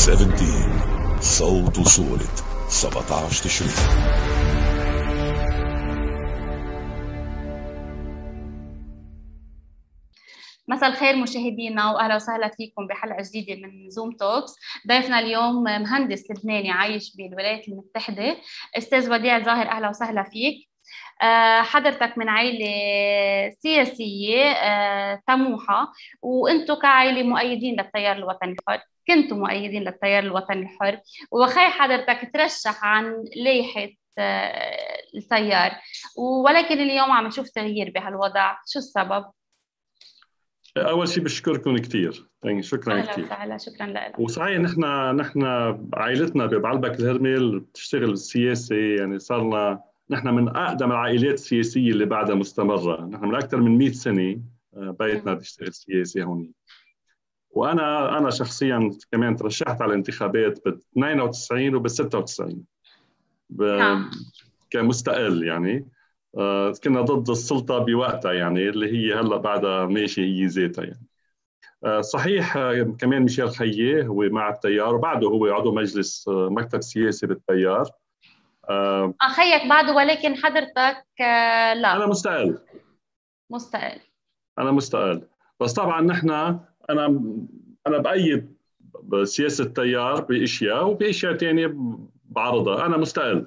17 صوت وصورة 17 تشرين مساء الخير مشاهدينا واهلا وسهلا فيكم بحلقة جديدة من زوم توكس ضيفنا اليوم مهندس لبناني عايش بالولايات المتحدة. أستاذ وديع ظاهر أهلا وسهلا فيك. حضرتك من عائلة سياسية آه، طموحة وأنتم كعائلة مؤيدين للتيار الوطني الحر كنتم مؤيدين للتيار الوطني الحر. وخي حضرتك ترشح عن لائحة آه، التيار. ولكن اليوم عم نشوف تغيير بهالوضع. شو السبب؟ أول شيء بشكركم كثير شكرا كثير أهلا شكرا لك. وصحيح نحن نحن عائلتنا ببعلبك الهرميل بتشتغل بالسياسة. يعني صارنا نحن من أقدم العائلات السياسية اللي بعدها مستمرة. نحن من أكثر من 100 سنة آه، بيتنا بيشتغل سياسي هون وأنا أنا شخصيا كمان ترشحت على الانتخابات بال 92 وبال 96 نعم. كمستقل يعني. آه، كنا ضد السلطة بوقتها يعني اللي هي هلأ بعدها ماشي هي ذاتها يعني. آه، صحيح كمان ميشيل خيي هو مع التيار وبعده هو عضو مجلس مكتب سياسي بالتيار. أخيك بعده ولكن حضرتك آه، لا. أنا مستقل. مستقل. أنا مستقل. بس طبعا نحن أنا أنا بأيد سياسة التيار بإشياء وبإشياء ثانية بعرضها. أنا مستقل.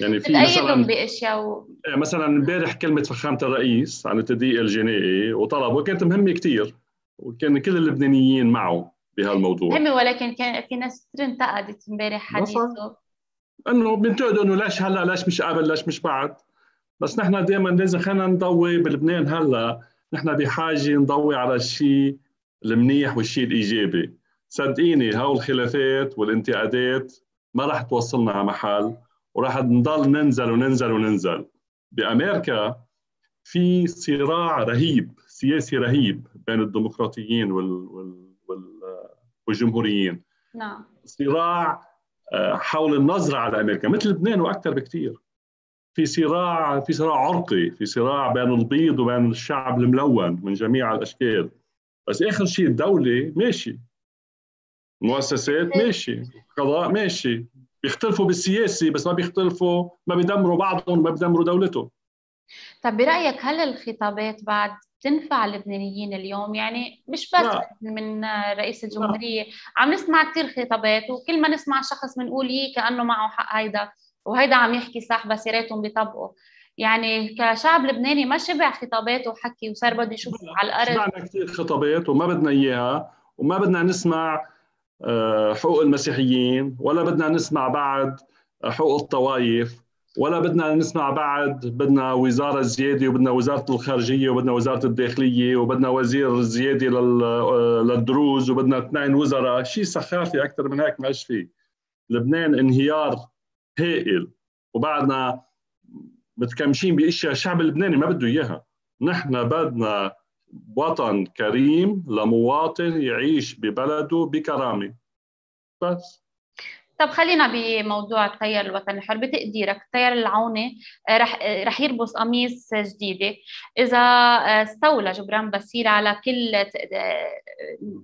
يعني في مثلا بإشياء و... إيه، مثلا امبارح كلمة فخامة الرئيس عن التضييق الجنائي وطلبه كانت مهمة كثير وكان كل اللبنانيين معه بهالموضوع. مهمة ولكن كان في ناس كثير انتقدت امبارح حديثه. أنه بينتقدوا إنه ليش هلأ ليش مش قبل ليش مش بعد؟ بس نحن دائما لازم خلينا نضوي بلبنان هلأ. نحن بحاجة نضوي على الشيء المنيح والشيء الإيجابي. صدقيني هول الخلافات والانتقادات ما راح توصلنا على محل وراح نضل ننزل وننزل وننزل. بأمريكا في صراع رهيب سياسي رهيب بين الديمقراطيين وال, وال, وال والجمهوريين. نعم. صراع حول النظرة على أمريكا مثل لبنان وأكثر بكثير. في صراع في صراع عرقي في صراع بين البيض وبين الشعب الملون من جميع الأشكال. بس آخر شيء الدولة ماشي. مؤسسات ماشي. قضاء ماشي. بيختلفوا بالسياسة بس ما بيختلفوا ما بيدمروا بعضهم ما بيدمروا دولتهم. طب برأيك هل الخطابات بعد تنفع اللبنانيين اليوم؟ يعني مش بس لا. من رئيس الجمهورية لا. عم نسمع كثير خطابات وكل ما نسمع شخص بنقول يي كأنه معه حق هيدا وهيدا عم يحكي صح بس يا ريتهم بيطبقوا. يعني كشعب لبناني ما شبع خطابات وحكي وصار بده يشوف على الأرض. شبعنا كثير خطابات وما بدنا إياها وما بدنا نسمع آه، حقوق المسيحيين ولا بدنا نسمع بعد حقوق الطوائف. ولا بدنا نسمع بعد بدنا وزارة زياده وبدنا وزارة الخارجية وبدنا وزارة الداخلية وبدنا وزير زياده للدروز وبدنا اثنين وزراء. شيء سخافي أكثر من هيك ما فيه لبنان انهيار هائل. وبعدنا متكمشين بأشياء الشعب اللبناني ما بده إياها. نحن بدنا وطن كريم لمواطن يعيش ببلده بكرامة. بس. طب خلينا بموضوع التيار الوطني. الحر بتقديرك التيار العوني آه، رح آه، رح يلبس قميص جديدة. إذا آه، استولى جبران بسير على كل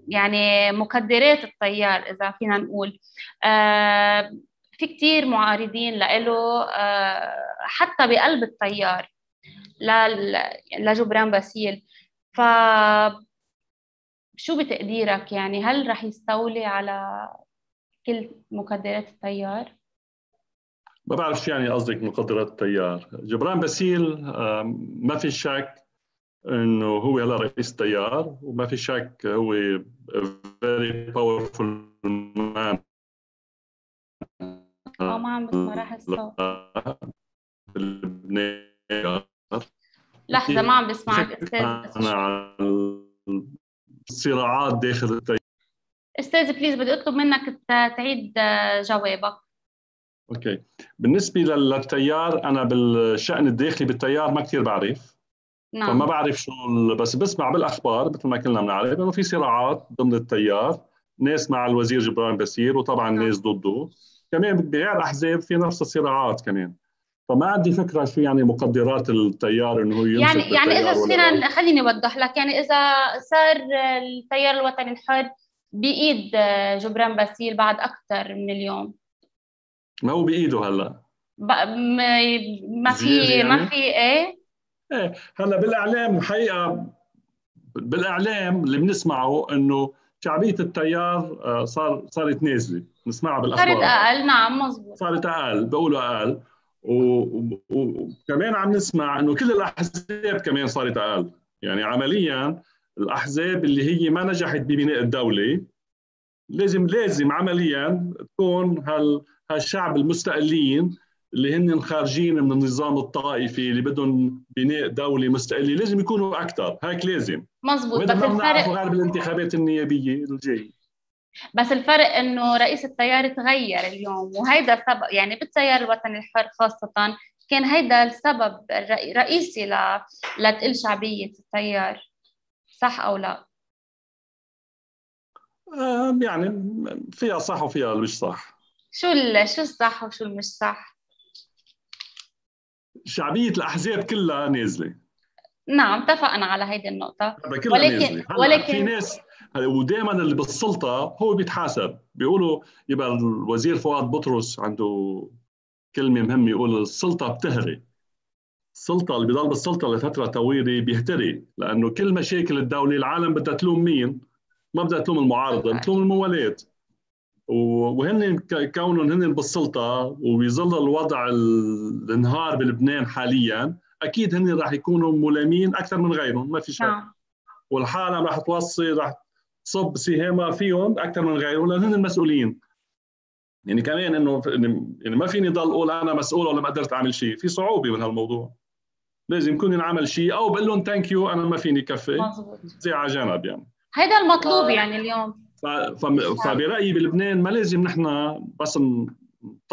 يعني مقدرات التيار إذا فينا نقول في كثير معارضين له حتى بقلب التيار لجبران باسيل ف شو بتقديرك؟ يعني هل رح يستولي على كل مقدرات التيار؟ ما بعرف شو يعني قصدك مقدرات التيار. جبران باسيل ما في شك إنه هو هلا رئيس التيار وما في شك هو very powerful man آه ما عم بسمع راح الصوت لحظة ما عم بسمعك أستاذ أنا الصراعات داخل التيار. أستاذ please بدي أطلب منك تعيد آه، جوابك. okay. بالنسبة للتيار أنا بالشأن الداخلي بالتيار ما كثير بعرف. نعم. فما بعرف شو بس بسمع بالأخبار مثل ما كلنا بنعرف إنه في صراعات ضمن التيار. ناس مع الوزير جبران باسيل وطبعا نعم. ناس ضده. كمان بغير احزاب في نفس الصراعات كمان. فما عندي فكرة شو يعني مقدرات التيار إنه هو يعني يعني إذا فينا خليني أوضح لك. يعني إذا صار التيار الوطني الحر بايد آه، جبران باسيل بعد أكثر من اليوم. ما هو بايده هلا؟ ما في ما في إيه؟ إيه هلا بالإعلام حقيقة بالإعلام اللي بنسمعه إنه شعبية التيار آه، صار صارت نازلة. نسمعها بالأخبار. صارت أقل. نعم مزبوط. صارت أقل بقولوا أقل. وكمان عم نسمع إنه كل الأحزاب كمان صارت أقل. يعني عمليا الأحزاب اللي هي ما نجحت ببناء الدولة لازم لازم عمليا تكون هال هالشعب المستقلين اللي هن خارجين من النظام الطائفي اللي بدهم بناء دولة مستقلة لازم يكونوا أكثر هيك لازم. مزبوط بس الفرق غالب الانتخابات النيابية الجاي بس الفرق إنه رئيس التيار تغير اليوم وهيدا سبب يعني بالتيار الوطني الحر خاصة كان هيدا السبب الرئيسي ل... لتقل شعبية التيار. صح أو لا؟ يعني فيها صح وفيها مش صح شو. شو الصح وشو المش صح؟ شعبية الأحزاب كلها نازلة نعم اتفقنا على هيدي النقطة ولكن ولكن في ناس ودائما اللي بالسلطة هو بيتحاسب بيقولوا يبقى الوزير فؤاد بطرس عنده كلمة مهمة يقول السلطة بتهري السلطة اللي بيضل بالسلطة لفترة طويلة بيهتري لأنه كل مشاكل الدولة العالم بدها تلوم مين؟ ما بدها تلوم المعارضة بتلوم الموالات وهن كونهم هن بالسلطة وبيظل الوضع الانهار بلبنان حاليا أكيد هن راح يكونوا ملامين أكثر من غيرهم ما في شك. نعم. والحالة راح توصي راح تصب سهامها فيهم أكثر من غيرهم لأن هن المسؤولين. يعني كمان إنه يعني ما فيني ضل أقول أنا مسؤول ولا ما قدرت أعمل شيء. في صعوبة من هالموضوع. لازم يكون ينعمل شيء أو بقول لهم thank you أنا ما فيني كفي. مضبوط زي على جنب يعني. هيدا المطلوب ف... يعني اليوم. ف... ف... فبرأيي بلبنان ما لازم نحن بس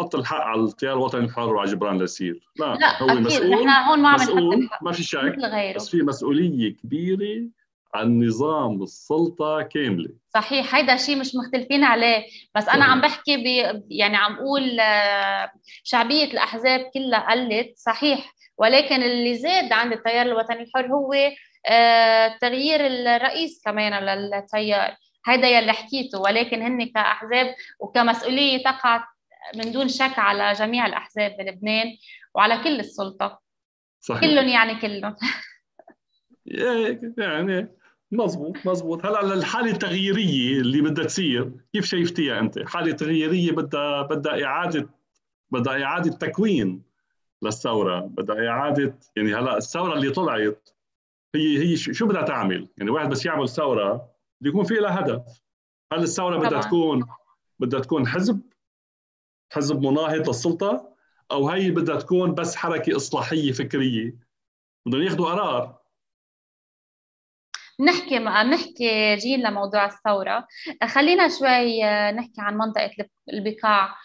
نحط الحق على التيار الوطني الحر وعلى جبران باسيل لا, لا هو أكيد. مسؤول نحن هون ما عم مسؤول ما في شك. بس في مسؤولية كبيرة عن نظام السلطه كاملة. صحيح هيدا شيء مش مختلفين عليه. بس أنا عم بحكي ب... يعني عم أقول آه، شعبية الأحزاب كلها قلت صحيح ولكن اللي زاد عند التيار الوطني الحر هو آه، تغيير الرئيس كمان للتيار. هيدا يلي حكيته. ولكن هن كأحزاب وكمسؤولية تقع من دون شك على جميع الأحزاب بلبنان وعلى كل السلطة. صحيح. كلهم يعني كلهم. يعني مزبوط مزبوط هلا الحالة التغييرية اللي بدها تصير كيف شايفتيها أنت؟ حالة تغييرية بدها بدها إعادة بدها إعادة تكوين. للثورة، بدها إعادة يعني هلا الثورة اللي طلعت هي هي شو بدها تعمل؟ يعني واحد بس يعمل ثورة بده يكون في لها هدف. هل الثورة بدها تكون بدها تكون حزب؟ حزب مناهض للسلطة؟ أو هي بدها تكون بس حركة إصلاحية فكرية؟ بدهم ياخذوا قرار. نحكي نحكي جيل لموضوع الثورة. خلينا شوي نحكي عن منطقة البقاع.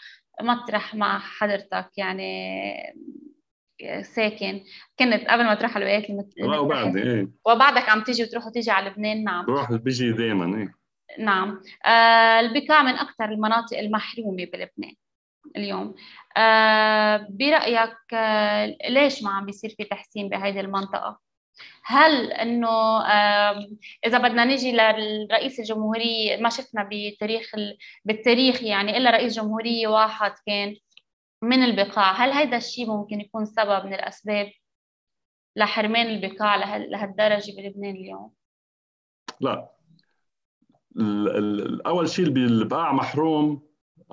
مطرح مع حضرتك يعني ساكن. كنت قبل ما تروح على الولايات المتحده وبعد إيه وبعدك عم تيجي وتروح وتيجي على لبنان؟ نعم. بروح بيجي دائما إيه. نعم. آه البقاع من أكثر المناطق المحرومة بلبنان اليوم. آه برأيك آه ليش ما عم بيصير في تحسين بهذه المنطقة؟ هل إنه إذا بدنا نيجي للرئيس الجمهورية ما شفنا بتاريخ بالتاريخ يعني إلا رئيس جمهورية واحد كان من البقاع؟ هل هذا الشيء ممكن يكون سبب من الأسباب لحرمان البقاع لهالدرجة بلبنان اليوم؟ لا. أول شيء البقاع محروم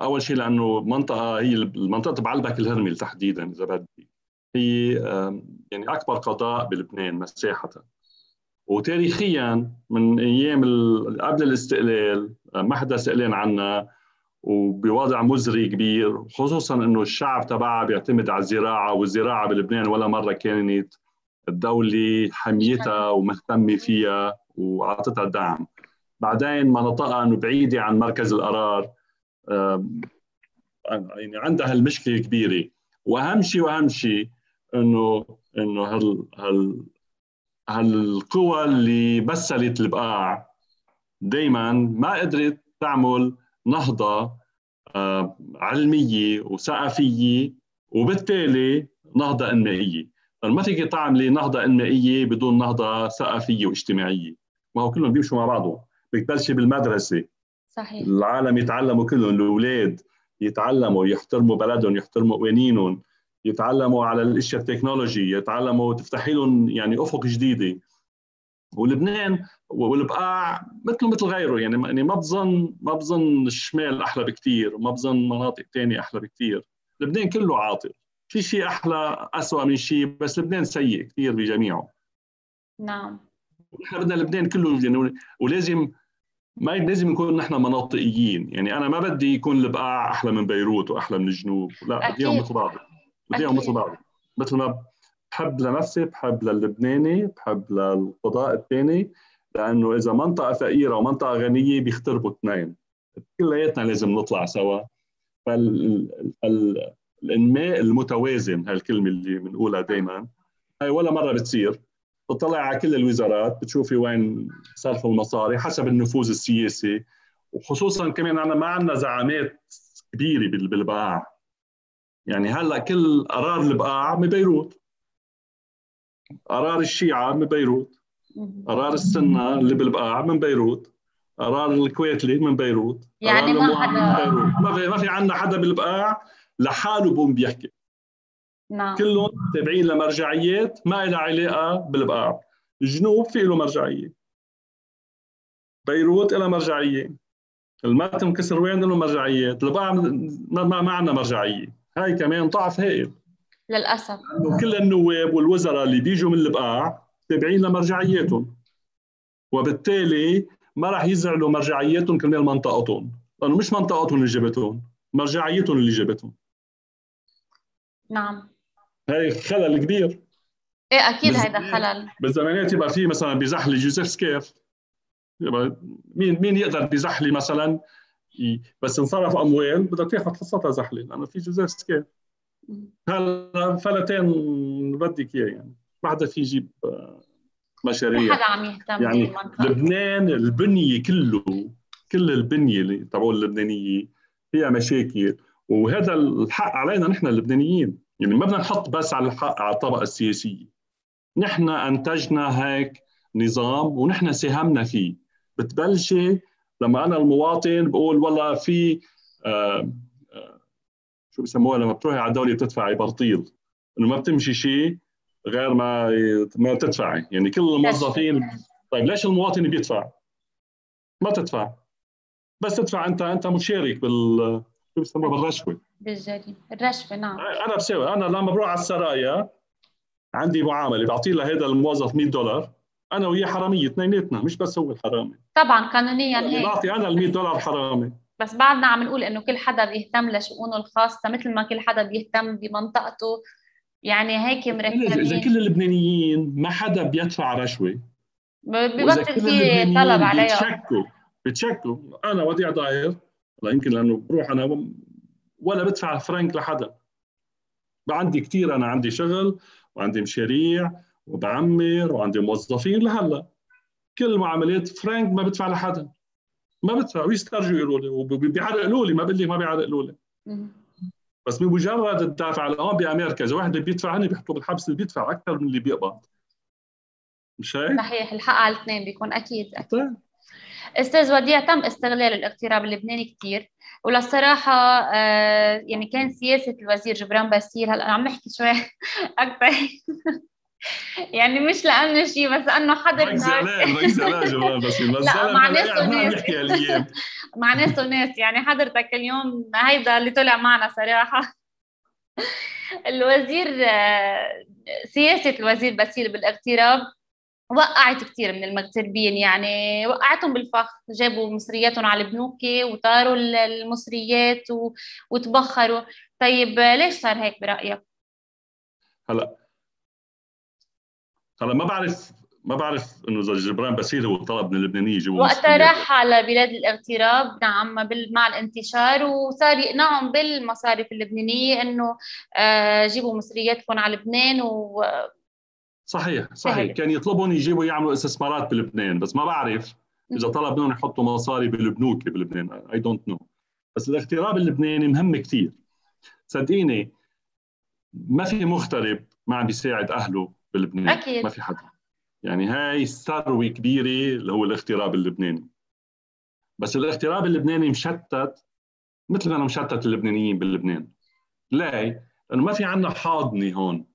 أول شيء لأنه منطقة هي المنطقة بعلبك الهرمل تحديدا إذا بدي. هي يعني أكبر قضاء بلبنان مساحة. وتاريخيا من أيام قبل الاستقلال ما حدا سألان عنا وبوضع مزري كبير خصوصا إنه الشعب تبعها بيعتمد على الزراعة والزراعة بلبنان ولا مرة كانت الدولة حميتها ومهتمة فيها وأعطتها دعم. بعدين مناطقها إنه بعيدة عن مركز القرار يعني عندها هالمشكله الكبيره وأهم شيء وأهم شيء إنه إنه هال هال هالقوى اللي مثلت البقاع دائما ما قدرت تعمل نهضة آه، علمية وثقافية وبالتالي نهضة إنمائية. ما فيك تعملي نهضة إنمائية بدون نهضة ثقافية واجتماعية؟ ما هو كلهم بيمشوا مع بعضهم بتبلشي بالمدرسة. صحيح. العالم يتعلموا كلهم الأولاد يتعلموا يحترموا بلدهم يحترموا قوانينهم يتعلموا على الأشياء التكنولوجي يتعلموا تفتحي لهم يعني أفق جديدة. ولبنان والبقاع مثله مثل غيره. يعني يعني ما بظن ما بظن الشمال أحلى بكثير وما بظن مناطق ثانية أحلى بكثير لبنان كله عاطل. في شيء أحلى اسوء من شيء بس لبنان سيء كثير بجميعه. نعم. نحن بدنا لبنان كله يعني ولازم ما لازم نكون نحن مناطقيين. يعني أنا ما بدي يكون البقاع أحلى من بيروت وأحلى من الجنوب. لا بدي إياهم مثل بعض. بدي إياهم مثل بعض. مثل ما بحب لنفسي بحب للبناني بحب للقضاء الثاني لأنه إذا منطقة فقيرة ومنطقة غنية بيختربوا اثنين. كلياتنا لازم نطلع سوا. فالانماء المتوازن هالكلمة اللي بنقولها دائما هاي ولا مرة بتصير. بتطلع على كل الوزارات بتشوفي وين صرفوا المصاري حسب النفوذ السياسي. وخصوصا كمان عنا ما عندنا زعامات كبيرة بالبقاع. يعني هلأ كل قرار البقاع من بيروت. قرار الشيعة من بيروت قرار السنة اللي بالبقاع من بيروت قرار الكويتلي من بيروت يعني ما حدا من بيروت. ما في ما في عندنا حدا بالبقاع لحاله بقوم بيحكي. نعم. كلهم تابعين لمرجعيات ما لها علاقة بالبقاع. الجنوب في له مرجعية. بيروت لها مرجعية. الماتم كسروان له مرجعيات. البقاع ما, ما, عندنا مرجعية. هاي كمان ضعف هائل للأسف. انه كل النواب والوزراء اللي بيجوا من البقاع تابعين لمرجعياتهم. وبالتالي ما راح يزعلوا مرجعياتهم كرمال منطقتهم. لأنه مش منطقتهم اللي جابتهم مرجعيتهم اللي جابتهم. نعم. هاي خلل كبير. إيه أكيد هيدا خلل. بالزمانات يبقى في مثلا بيزحلي جوزيف سكيف. يبقى مين مين يقدر بيزحلي مثلا؟ بس انصرف أموال بدها تاخذ حصتها زحله لأنه في جوزيف سكيف. هلا فلتين بدك إياه يعني ما حدا في يجيب آه، مشاريع. حدا عم يهتم يعني لبنان البنية كله كل البنية اللي تبعوا اللبنانية فيها مشاكل. وهذا الحق علينا نحن اللبنانيين. يعني ما بدنا نحط بس على الحق على الطبقة السياسية. نحن أنتجنا هيك نظام ونحن ساهمنا فيه. بتبلشي لما أنا المواطن بقول والله في آه شو بسموها لما بتروحي على الدولة بتدفعي برطيل. إنه ما بتمشي شيء غير ما ما تدفعي. يعني كل الموظفين طيب ليش المواطن بيدفع؟ ما تدفع. بس تدفع انت أنت مشارك بال شو بيسموها بالرشوة. بالجريمة. الرشوة نعم. أنا بسوي. أنا لما بروح على السرايا عندي معاملة بعطي لهذا الموظف 100 دولار. أنا وياه حرامية اثنيناتنا مش بس هو الحرامي. طبعا قانونيا يعني هيك. بعطي أنا ال 100 دولار حرامي. بس بعدنا عم نقول إنه كل حدا بيهتم لشؤونه الخاصة مثل ما كل حدا بيهتم بمنطقته يعني هيك مركبين إذا كل اللبنانيين ما حدا بيدفع رشوة ببطل في طلب عليها بتشكوا بتشكوا أنا وديع ضاير يمكن لأنه بروح أنا ولا بدفع فرنك لحدا. عندي كثير أنا عندي شغل وعندي مشاريع وبعمر وعندي موظفين لهلأ. كل معاملات فرانك ما بدفع لحدا. ما بدفع ويسترجوا يقولوا لي وبيعرقلوا لي ما بقول لك ما بيعرقلوا لي بس بمجرد الدافع الان بأمريكا إذا واحد بيدفع هني بيحطوه بالحبس اللي بيدفع أكثر من اللي بيقبض مش هيك؟ صحيح الحق على الاثنين بيكون أكيد, أكيد. طيب. أستاذ وديع تم استغلال الاغتراب اللبناني كثير وللصراحة آه يعني كان سياسة الوزير جبران باسيل هلأ عم نحكي شوي أكثر يعني مش لأنه شيء بس أنه حضر زعلان زعلان جبران باسيل لا مع ناس وناس. مع ناس وناس يعني حضرتك اليوم هيدا اللي طلع معنا صراحة. الوزير سياسة الوزير باسيل بالاغتراب وقعت كثير من المغتربين يعني وقعتهم بالفخ. جابوا مصرياتهم على البنوكة وطاروا المصريات و... وتبخروا. طيب ليش صار هيك برأيك؟ هلا هلا ما بعرف ما بعرف إنه جبران باسيل هو طلب من اللبنانية يجيبوا وقت راح على بلاد الاغتراب نعم مع الانتشار وصار يقنعهم بالمصارف اللبنانية إنه آه، جيبوا مصرياتكم على لبنان و صحيح صحيح. كان يطلبون يجيبوا يعملوا استثمارات بلبنان بس ما بعرف إذا طلب منهم يحطوا مصاري بالبنوك بلبنان. I don't know بس الاغتراب اللبناني مهم كثير. صدقيني ما في مغترب ما عم بيساعد أهله بلبنان أكيد. ما في حدا. يعني هاي ثروة كبيرة اللي هو الاغتراب اللبناني. بس الاغتراب اللبناني مشتت مثل ما أنا مشتت اللبنانيين بلبنان. ليه؟ لأنه ما في عندنا حاضنة هون.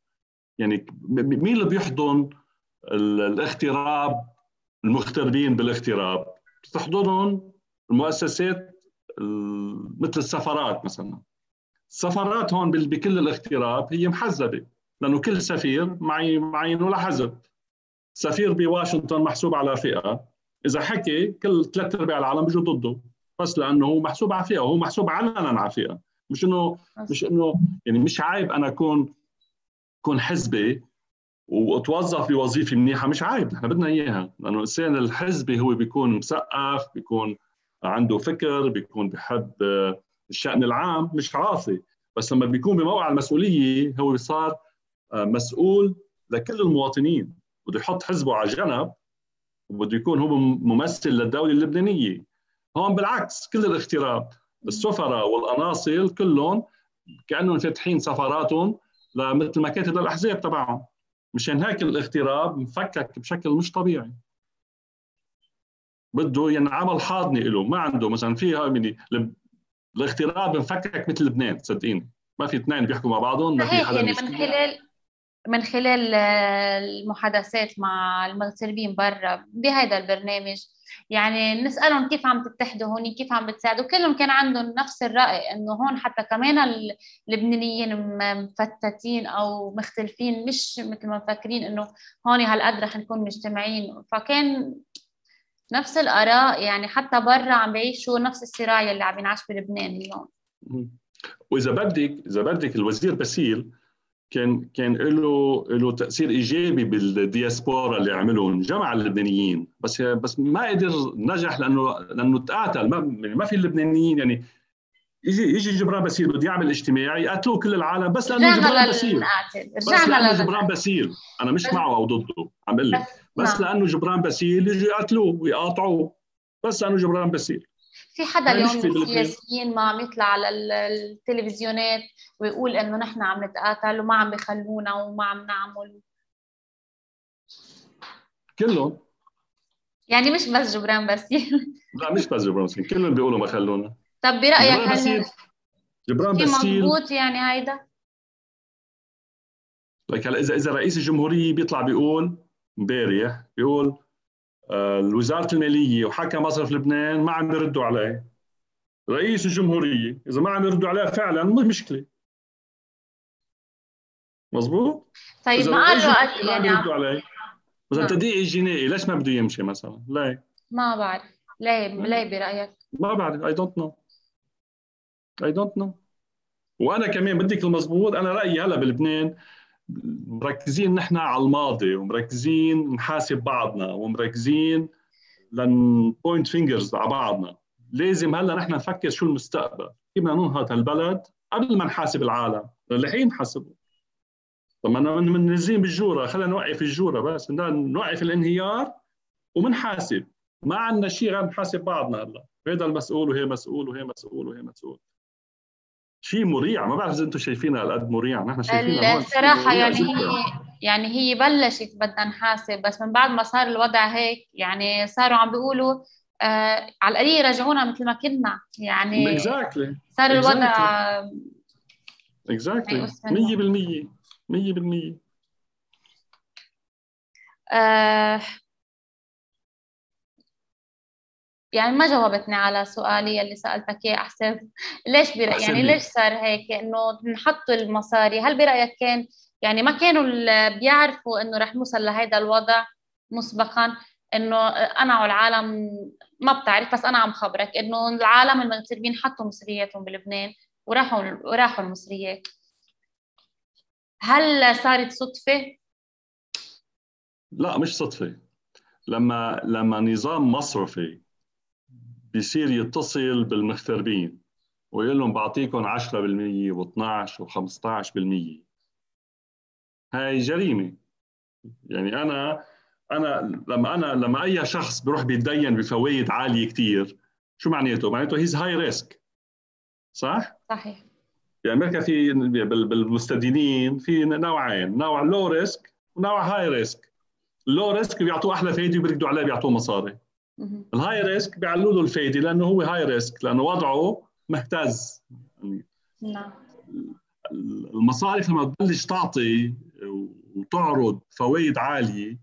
يعني مين اللي بيحضن الاغتراب المغتربين بالاغتراب؟ بتحضنهم المؤسسات مثل السفارات مثلا. السفارات هون بكل الاغتراب هي محزبة. لأنه كل سفير معينه لحزب سفير بواشنطن محسوب على فئة. إذا حكي كل ثلاث أرباع العالم بيجوا ضده. بس لأنه هو محسوب على فئة. وهو محسوب علنا على فئة. مش انه مش انه يعني مش عيب أنا اكون أكون حزبي وأتوظف بوظيفة منيحة. مش عيب. نحن بدنا إياها. لأنه الانسان الحزبي هو بيكون مثقف بيكون عنده فكر بيكون بحب الشأن العام. مش عاصي بس لما بيكون بموقع المسؤولية هو صار مسؤول لكل المواطنين. بده يحط حزبه على جنب وبده يكون هو ممثل للدولة اللبنانية. هون بالعكس كل الاغتراب السفراء والقناصل كلهم كأنهم فاتحين سفراتهم لمثل مكاتب الأحزاب تبعهم. مشان هيك الاغتراب مفكك بشكل مش طبيعي. بده ينعمل حاضنة له ما عنده مثلا في الاغتراب مفكك مثل لبنان صدقيني. ما في اثنين بيحكوا مع بعضهم ما في حدا يعني من خلال من خلال المحادثات مع المغتربين برا بهذا البرنامج. يعني نسألهم كيف عم تتحدوا هون كيف عم بتساعدوا؟ كلهم كان عندهم نفس الرأي إنه هون حتى كمان اللبنانيين مفتتين أو مختلفين مش مثل ما مفكرين إنه هون هالقد رح نكون مجتمعين. فكان نفس الآراء يعني حتى برا عم بيعيشوا نفس الصراع اللي عم ينعاش بلبنان اليوم. وإذا بدك إذا بدك الوزير باسيل كان كان له له تأثير إيجابي بالدياسبورا اللي عملهم جمع اللبنانيين. بس بس ما قدر نجح لأنه لأنه تقاتل. ما, يعني ما في اللبنانيين يعني يجي يجي جبران باسيل بده يعمل اجتماع يقتلوه كل العالم. بس لأنه جبران باسيل بس لأنه جبران باسيل أنا مش معه أو ضده عم أقول لك. بس نعم. لأنه جبران باسيل يجوا يقتلوه ويقاطعوه. بس لأنه جبران باسيل في حدا اليوم من السياسيين ما عم يطلع على التلفزيونات ويقول إنه نحن عم نتقاتل وما عم بخلونا وما عم نعمل. كلهم. يعني مش بس جبران باسيل لا مش بس جبران باسيل كلهم بيقولوا ما خلونا. طب برأيك جبران باسيل جبران باسيل مضبوط يعني هيدا؟ لك هلا اذا إذا رئيس الجمهورية بيطلع بيقول امبارح بيقول آه، وزاره المالية وحكى مصرف لبنان ما عم يردوا عليه. رئيس الجمهورية إذا ما عم يردوا عليه فعلا مش مشكلة. مزبوط طيب ما قال وقت يعني ما يردوا عليه. مثلا نعم. تدقيق الجنائي ليش ما بده يمشي مثلا؟ ليه؟ ما بعرف. ليه؟ ليه برأيك؟ ما بعرف. I don't know I don't know وأنا كمان بدك المزبوط أنا رأيي هلأ بلبنان مركزين نحن على الماضي ومركزين نحاسب بعضنا ومركزين ل n point fingers على بعضنا. لازم هلا نحن نفكر شو المستقبل. كيف بدنا ننهض هالبلد قبل ما نحاسب العالم. للحين نحاسبه طب ما من منزين بالجورة. خلينا نوقف الجورة بس. نوقف الانهيار ومنحاسب. ما عندنا شيء غير نحاسب بعضنا هلا. هذا المسؤول وهي مسؤول وهي مسؤول وهي مسؤول. شيء مريع ما بعرف إذا أنتم شايفينها قد مريع نحن شايفينها الصراحة يعني هي يعني هي بلشت بدنا نحاسب بس من بعد ما صار الوضع هيك يعني صاروا عم بيقولوا آه على القليل رجعونا مثل ما كنا. يعني اكزاكتلي صار الوضع اكزاكتلي 100% 100% يعني ما جاوبتني على سؤالي اللي سألتك إياه أحسن. ليش برأي يعني ليش صار هيك؟ إنه نحطوا المصاري. هل برأيك كان يعني ما كانوا بيعرفوا إنه رح نوصل لهذا الوضع مسبقا؟ إنه أنا والعالم ما بتعرف بس أنا عم خبرك إنه العالم المغتربين حطوا مصرياتهم بلبنان وراحوا وراحوا المصريات. هل صارت صدفة؟ لا مش صدفة. لما لما نظام مصرفي بيصير يتصل بالمغتربين ويقول لهم بعطيكم 10% و12 و15% هاي جريمة. يعني أنا أنا لما أنا لما أي شخص بيروح بيتدين بفوائد عالية كثير شو معناته؟ معناته he's high risk صح؟ صحيح. بامريكا في بالمستدينين في نوعين نوع low risk ونوع high risk ال low risk بيعطوه أحلى فايدة وبيركضوا عليه بيعطوه مصاري. ال high risk بيعلوا له الفايدة لأنه هو high risk لأنه وضعه مهتز. يعني نعم. المصارف لما تبلش تعطي وتعرض فوائد عالية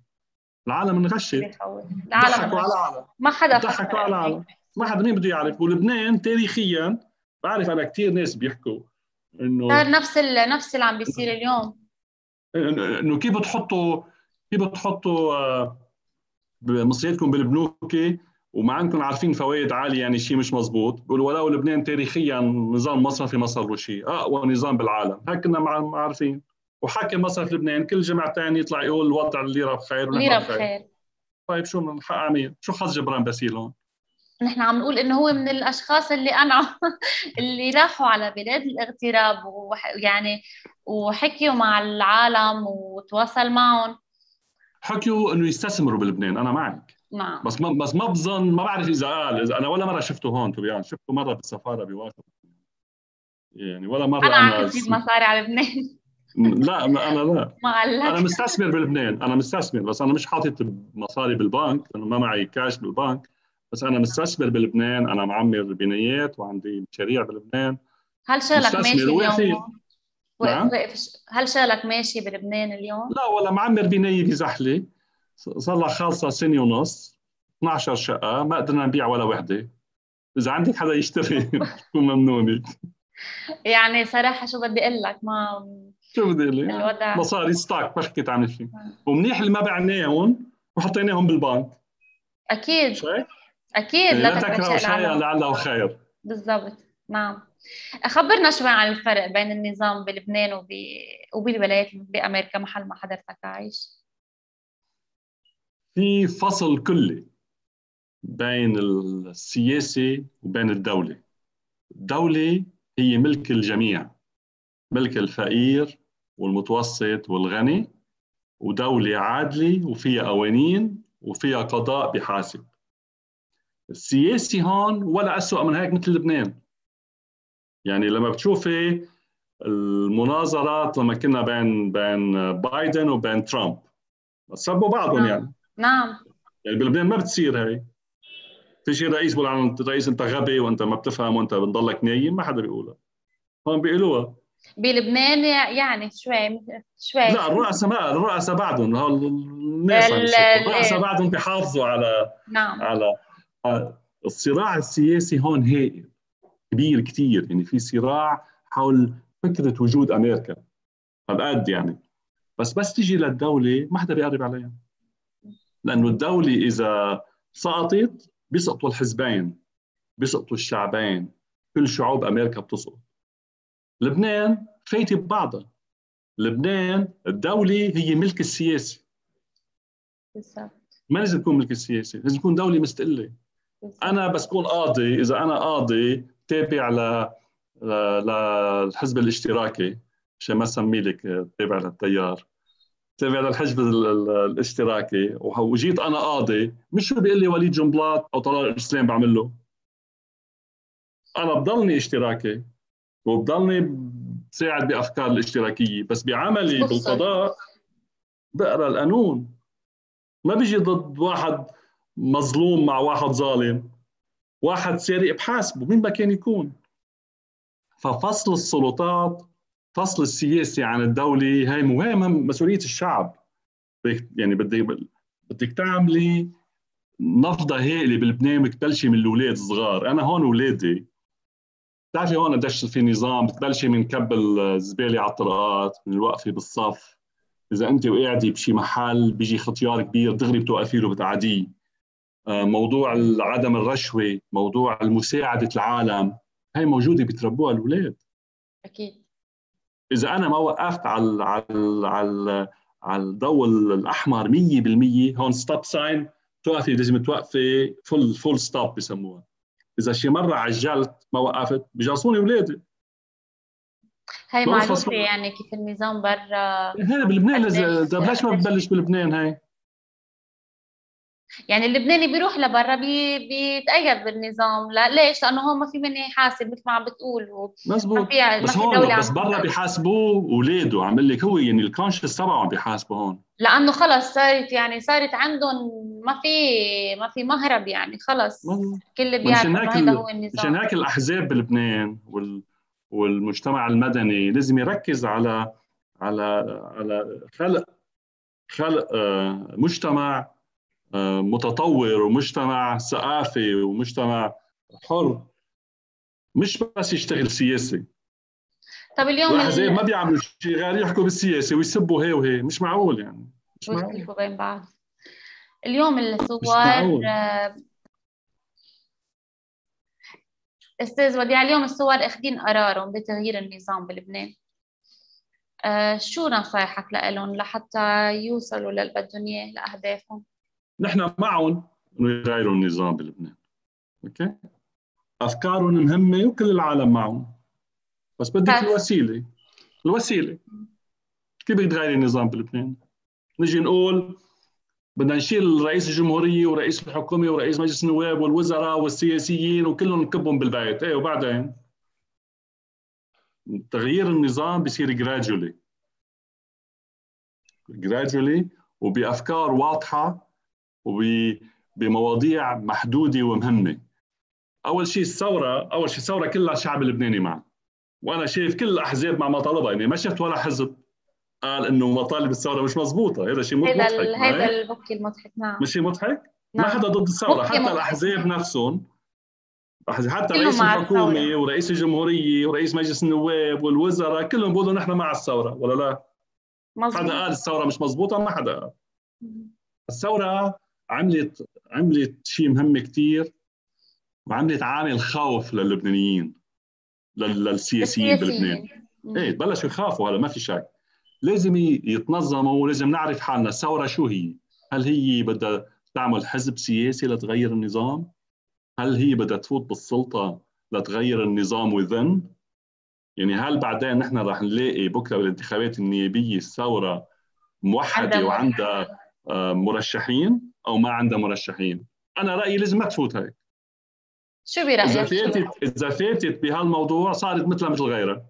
العالم انغشت. العالم على العالم. ما حدا ضحكوا على العالم. ما حدا مين بده يعرف؟ ولبنان تاريخيا بعرف أنا كثير ناس بيحكوا إنه صار نفس نفس اللي عم بيصير اليوم. إنه كيف بتحطوا كيف بتحطوا آه، مصرياتكم بالبنوك وما عندكم عارفين فوائد عالية يعني شيء مش مزبوط. بيقولوا ولو لبنان تاريخيا نظام مصرفي ما صار له شيء اقوى نظام بالعالم. هيك كنا عارفين. وحاكم مصرف لبنان كل جمعة ثاني يطلع يقول وضع الليره بخير الليره بخير. طيب شو من حق عميل؟ شو حظ جبران باسيل هون؟ نحن عم نقول إنه هو من الأشخاص اللي انعوا اللي راحوا على بلاد الاغتراب ويعني وحكيوا مع العالم وتواصل معهم. حكيوا إنه يستثمروا بلبنان أنا معك. نعم. بس ما بس ما بظن ما بعرف اذا قال إذا أنا ولا مرة شفته هون يعني شفته مرة بالسفارة بواشنطن يعني ولا مرة أنا عم بجيب مصاري على لبنان. لا أنا لا. أنا مستثمر بلبنان أنا مستثمر بس أنا مش حاطط مصاري بالبنك لأنه ما معي كاش بالبنك. بس أنا مستثمر بلبنان أنا معمر بنايات وعندي مشاريع بلبنان. هل شغلك ماشي اليوم؟ نعم؟ هل شغلك ماشي بلبنان اليوم؟ لا ولا معمر بنايه بزحله صار لها خالصة سنة ونص. 12 شقة ما قدرنا نبيع ولا وحدة. إذا عندك حدا يشتري بكون ممنونة. يعني صراحة شو بدي أقول لك ما شو بدي أقول لك؟ مصاري ستاك ما حكيت عن شيء ومنيح اللي ما بعناهم وحطيناهم بالبنك. أكيد. شايف؟ أكيد. لا تكرهوا شيئا لعله خير. بالضبط. نعم. خبرنا شوي عن الفرق بين النظام بلبنان وب... وبالولايات بأمريكا محل ما حضرتك عايش. في فصل كلي بين السياسة وبين الدولة. الدولة هي ملك الجميع ملك الفقير والمتوسط والغني ودولة عادلة وفيها قوانين وفيها قضاء بحاسب. السياسي هون ولا أسوأ من هيك مثل لبنان. يعني لما بتشوفي المناظرات لما كنا بين بين بايدن وبين ترامب سبوا بعضهم نعم. يعني. نعم. يعني بلبنان ما بتصير هي. شيء رئيس بيقول عن الرئيس انت غبي وانت ما بتفهم وانت بتضلك نايم ما حدا بيقولها هون بيقولوها. بلبنان يعني شوي شوي. لا الرؤساء ما الرؤساء بعدهم الناس الرؤساء بعدهم بيحافظوا على نعم. على الصراع السياسي هون هائل كبير كثير يعني في صراع حول فكرة وجود أمريكا. هالقد يعني؟ بس بس تيجي للدولة ما حدا بيقرب عليها. لأنه الدولة إذا سقطت بيسقطوا الحزبين بيسقطوا الشعبين. كل شعوب أمريكا بتسقط. لبنان فايتة ببعضها. لبنان الدولة هي ملك السياسي بالضبط. ما لازم تكون ملك السياسي لازم تكون دولة مستقلة. بالزبط. أنا بس كون قاضي إذا أنا قاضي تابع ل للحزب الاشتراكي عشان ما اسمي لك تابع للتيار. تابع للحزب الاشتراكي. وجيت أنا قاضي. مش شو بيقول لي وليد جنبلاط أو طلال الاسلام بعمل له؟ أنا بضلني اشتراكي وبضلني بساعد بأفكار الاشتراكية. بس بعملي بالقضاء بقرأ القانون. ما بيجي ضد واحد مظلوم مع واحد ظالم. واحد سارق بحاسبه مين ما كان يكون. ففصل السلطات فصل السياسي عن الدولة هي مهمة مسؤولية الشعب. يعني بدك بدك تعملي نفضة هائلة بلبنان بتبلشي من الأولاد الصغار. أنا هون أولادي. بتعرفي هون قديش في نظام بتبلشي من كب الزبالة على الطرقات من الوقفة بالصف. إذا أنت وقاعدة بشي محل بيجي ختيار كبير دغري بتوقفي له بتعديه آه، موضوع عدم الرشوة موضوع المساعدة العالم هي موجودة بتربوها الأولاد. أكيد. إذا أنا ما وقفت على على على على الضوء الأحمر 100% هون stop sign توقفي لازم توقفي full full stop بسموها. إذا شي مرة عجلت ما وقفت بجلسوني أولادي. هي معروفة يعني كيف النظام برا. هي بلبنان لازم ليش ما بتبلش بلبنان هي يعني اللبناني بيروح لبرا بي بيتأيد بالنظام. لا ليش؟ لأنه هون ما في من يحاسب مثل ما عم بتقول مزبوط. بس هون بس برا بيحاسبوه اولاده عم لك هو يعني الكونشس تبعه عم بيحاسبه هون. لأنه خلص صارت يعني صارت عندهم ما في ما في مهرب يعني خلص. كل اللي بيعرف هذا هو النظام. مشان هيك الأحزاب بلبنان وال والمجتمع المدني لازم يركز على على على خلق خلق آه، مجتمع متطور ومجتمع ثقافي ومجتمع حر. مش بس يشتغل سياسي. طب اليوم الاحزاب ما بيعملوا شيء غير يحكوا بالسياسة ويسبوا هي وهي مش معقول يعني مش معقول. بين بعض. اليوم الثوار آه، أستاذ وديع اليوم الثوار أخذين قرارهم بتغيير النظام بلبنان. آه شو نصايحك لهم لحتى يوصلوا للي بدهم إياه لأهدافهم؟ نحن معهم انه يغيروا النظام بلبنان. أوكي؟ أفكارهم مهمة وكل العالم معهم. بس بدك الوسيلة. الوسيلة. كيف بدك تغيري النظام بلبنان؟ نجي نقول بدنا نشيل رئيس الجمهورية ورئيس الحكومة ورئيس مجلس النواب والوزراء والسياسيين وكلهم نكبهم بالبيت. إيه وبعدين؟ تغيير النظام بيصير جراجولي جراجولي وبأفكار واضحة وبمواضيع محدودة ومهمة. أول شيء الثورة أول شيء الثورة كلها الشعب اللبناني معه. وأنا شايف كل الأحزاب مع مطالبها يعني ما شفت ولا حزب قال إنه مطالب الثورة مش مضبوطة. هذا شيء مضحك هذا البكي المضحك. نعم. مش شيء مضحك؟ نعم. ما حدا ضد الثورة. حتى الأحزاب نفسهم. حتى رئيس الحكومة ورئيس الجمهورية ورئيس مجلس النواب والوزراء كلهم بيقولوا نحن مع الثورة. ولا لا؟ مزبوط. حدا قال الثورة مش مضبوطة؟ ما حدا. قال الثورة عملت عملت شيء مهم كثير وعملت عامل خوف للبنانيين للسياسيين بلبنان إيه بلشوا يخافوا هلا ما في شك لازم يتنظموا ولازم نعرف حالنا الثوره شو هي؟ هل هي بدها تعمل حزب سياسي لتغير النظام؟ هل هي بدها تفوت بالسلطة لتغير النظام وذن؟ يعني هل بعدين نحن رح نلاقي بكرة بالانتخابات النيابية الثوره موحدة وعندها آه، مرشحين أو ما عندها مرشحين؟ أنا رأيي لازم ما تفوت هيك. شو برأيك؟ إذا فاتت إذا فاتت بهالموضوع صارت مثلها مثل غيرها.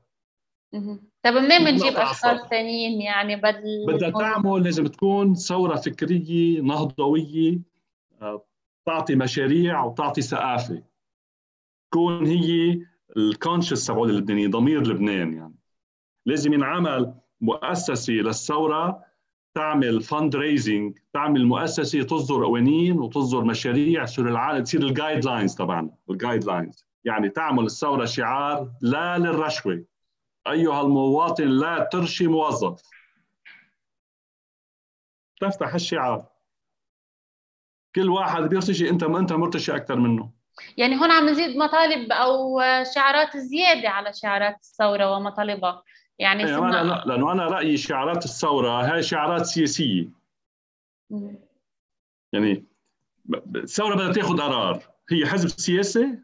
طيب منين بنجيب أشخاص ثانيين؟ يعني بدل بدها تعمل لازم تكون ثورة فكرية نهضويه آه، تعطي مشاريع وتعطي ثقافة. تكون هي ال conscience تبع اللبناني ضمير لبنان يعني. لازم ينعمل مؤسسة للثورة تعمل fundraising تعمل مؤسسة تصدر قوانين وتصدر مشاريع تصير العالم تصير ال guidelines تبعنا ال guidelines يعني تعمل الثورة شعار لا للرشوة. أيها المواطن لا ترشي موظف. تفتح الشعار. كل واحد بيرتشي أنت ما أنت مرتشي أكثر منه. يعني هون عم نزيد مطالب أو شعارات زيادة على شعارات الثورة ومطالبها. يعني أيه أنا لا لأنه أنا رأيي شعارات الثورة هاي شعارات سياسية. يعني الثورة بدها تاخذ قرار. هي حزب سياسي؟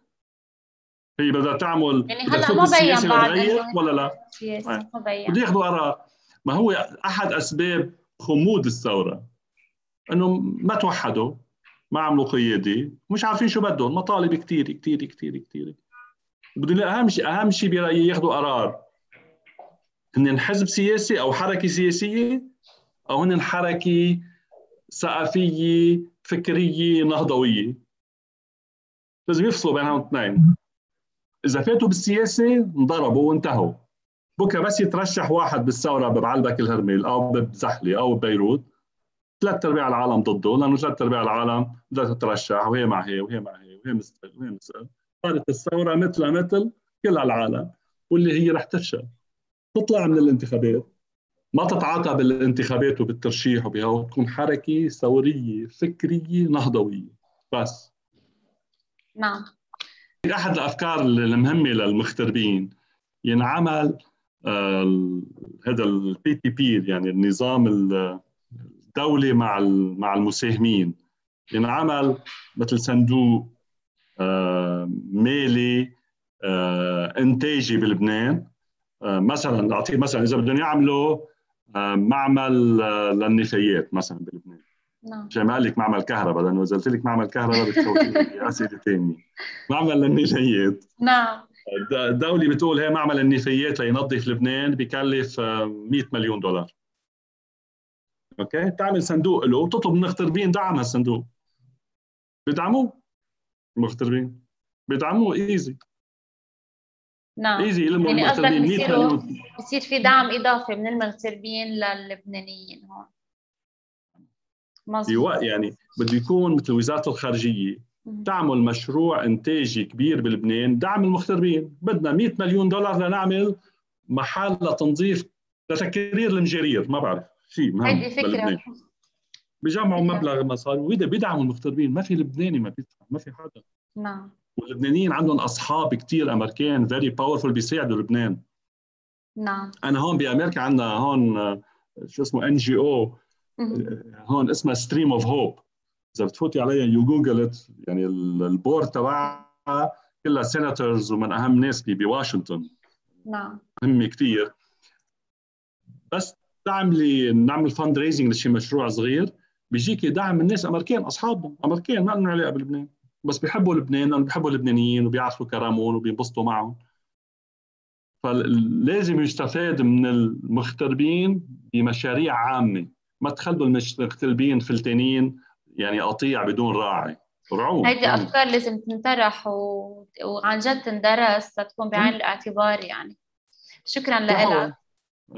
هي بدها تعمل يعني هلا ما بين بعد ولا لا؟ سياسي ما بين. بده ياخذوا قرار. ما هو أحد أسباب خمود الثورة؟ إنه ما توحدوا ما عملوا قيادة مش عارفين شو بدهم. مطالب كثير كثير كثير كثير بدهم أهم شيء أهم شيء برأيي ياخذوا قرار. هن حزب سياسي أو حركة سياسية أو هن حركه ثقافية فكرية نهضوية. لازم يفصلوا بين الاثنين إذا فاتوا بالسياسة انضربوا وانتهوا. بكرة بس يترشح واحد بالثورة ببعلبك الهرميل أو بزحله أو ببيروت. ثلاث ارباع العالم ضده لأنه ثلاث ارباع العالم بدها تترشح وهي مع هي وهي مع هي وهي مستقل وهي مستقل صارت الثورة مثل مثل كل العالم واللي هي رح تفشل. تطلع من الانتخابات. ما تتعاطى بالانتخابات وبالترشيح وبها تكون حركة ثورية فكرية نهضوية. بس. نعم. أحد الأفكار المهمة للمغتربين ينعمل آه هذا ال PPP يعني النظام الدولي مع مع المساهمين. ينعمل مثل صندوق آه مالي آه إنتاجي بلبنان. مثلا اعطيك مثلا إذا بدهم يعملوا آه معمل آه للنفايات مثلا بلبنان. نعم. ما بقول لك معمل كهرباء لأنه إذا قلت لك معمل كهرباء بتفوتي اسئله ثانية معمل للنفايات. نعم. الدولة بتقول هي معمل النفايات لينظف لبنان بكلف 100 آه، مليون دولار. okay؟ تعمل صندوق له وتطلب من المغتربين دعم هالصندوق. بيدعموه. المغتربين بيدعموه easy نعم. easy يلموا يعني 100 مليون بصير في دعم إضافي من المغتربين للبنانيين هون. مظبوط. يعني بده يكون مثل وزارة الخارجية تعمل مشروع إنتاجي كبير بلبنان دعم المغتربين. بدنا 100 مليون دولار لنعمل محل لتنظيف لتكرير المجارير. ما بعرف شيء مهم هيدي فكرة. بجمعوا مبلغ مصاري وبيدعموا المغتربين ما في لبناني ما بيدفع ما في حدا. نعم. واللبنانيين عندهم أصحاب كثير أمريكان very powerful بيساعدوا لبنان. نعم. أنا هون بأمريكا عندنا هون شو اسمه NGO هون اسمها Stream of Hope إذا بتفوتي عليها you Google يعني ال board تبعها كلها senators ومن أهم ناس بواشنطن. نعم. مهمة كثير بس تعملي نعمل fundraising لشي مشروع صغير. بيجيكي دعم من ناس أمريكان أصحابهم أمريكان ما لهم علاقة بلبنان. بس بيحبوا لبنان لأنه بيحبوا اللبنانيين وبيعرفوا كرامهم وبينبسطوا معهم. فلازم يستفاد من المغتربين بمشاريع عامة. ما تخلوا المغتربين فلتانين يعني قطيع بدون راعي. رعوم هيدي أفكار لازم تنطرح و... وعن جد تندرس تكون بعين الاعتبار يعني. شكرا لك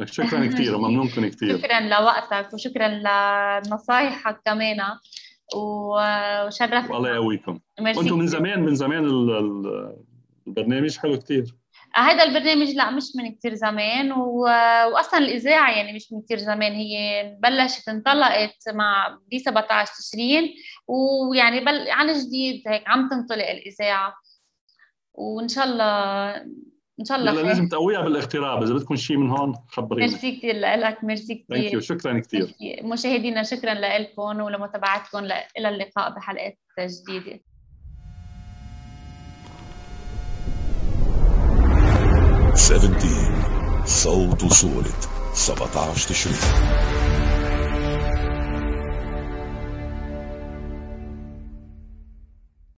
شكرا كثير وممنونكم كثير. شكرا لوقتك وشكرا لنصايحك كمان. وشرفتنا الله يقويكم. وأنتم من زمان من زمان البرنامج حلو كثير هذا البرنامج لا مش من كثير زمان و... وأصلا الإذاعة يعني مش من كثير زمان. هي بلشت انطلقت مع ب 17 تشرين ويعني بل عن جديد هيك عم تنطلق الإذاعة. وإن شاء الله إن شاء الله لازم تقويها بالاغتراب. إذا بدكم شيء من هون خبرينا ميرسي كثير لك ميرسي كثير thank you شكرا كثير مشاهدينا شكرا لكم ولمتابعتكم. إلى اللقاء بحلقات جديدة. Seventeen صوت وصورة 17 تشرين